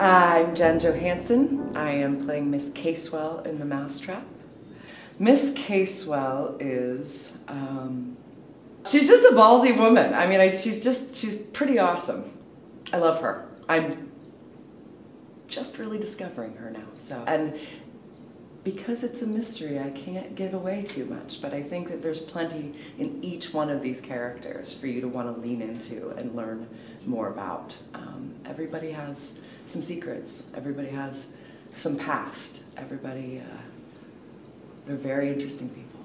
I'm Jen Johansen. I am playing Miss Casewell in The Mousetrap. Miss Casewell is, um, she's just a ballsy woman. I mean, I, she's just, she's pretty awesome. I love her. I'm just really discovering her now. So, and because it's a mystery, I can't give away too much, but I think that there's plenty in each one of these characters for you to want to lean into and learn more about. Um, everybody has some secrets. Everybody has some past. Everybody, uh, they're very interesting people.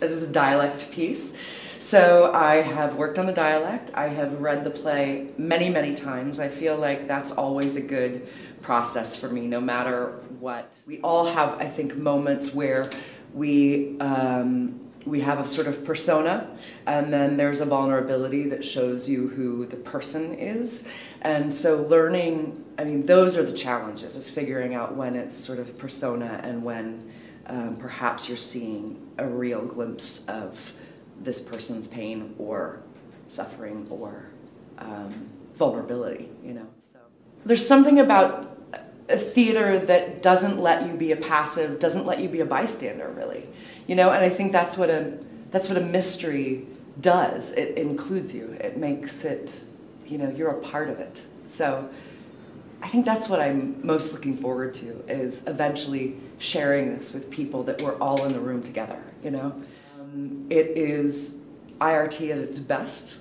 It is a dialect piece. So I have worked on the dialect. I have read the play many, many times. I feel like that's always a good process for me, no matter what. We all have, I think, moments where we um, we have a sort of persona, and then there's a vulnerability that shows you who the person is. And so learning, I mean, those are the challenges, is figuring out when it's sort of persona and when um, perhaps you're seeing a real glimpse of this person's pain or suffering or um, vulnerability, you know. So there's something about a theater that doesn't let you be a passive, doesn't let you be a bystander, really. You know, and I think that's what a that's what a mystery does. It includes you. It makes it, you know, you're a part of it. So I think that's what I'm most looking forward to is eventually sharing this with people that we're all in the room together, you know. Um, it is IRT at its best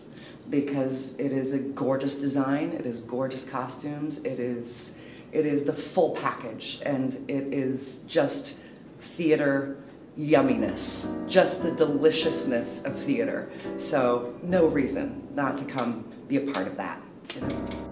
because it is a gorgeous design, it is gorgeous costumes, it is it is the full package, and it is just theater yumminess, just the deliciousness of theater. So no reason not to come be a part of that. You know?